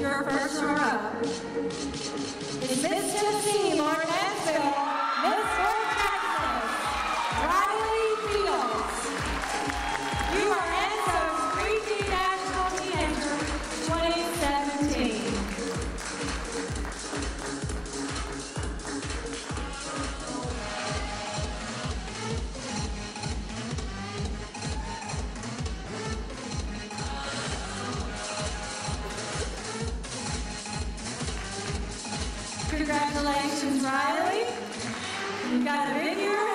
Your first runner Congratulations, Riley. You've got a big year.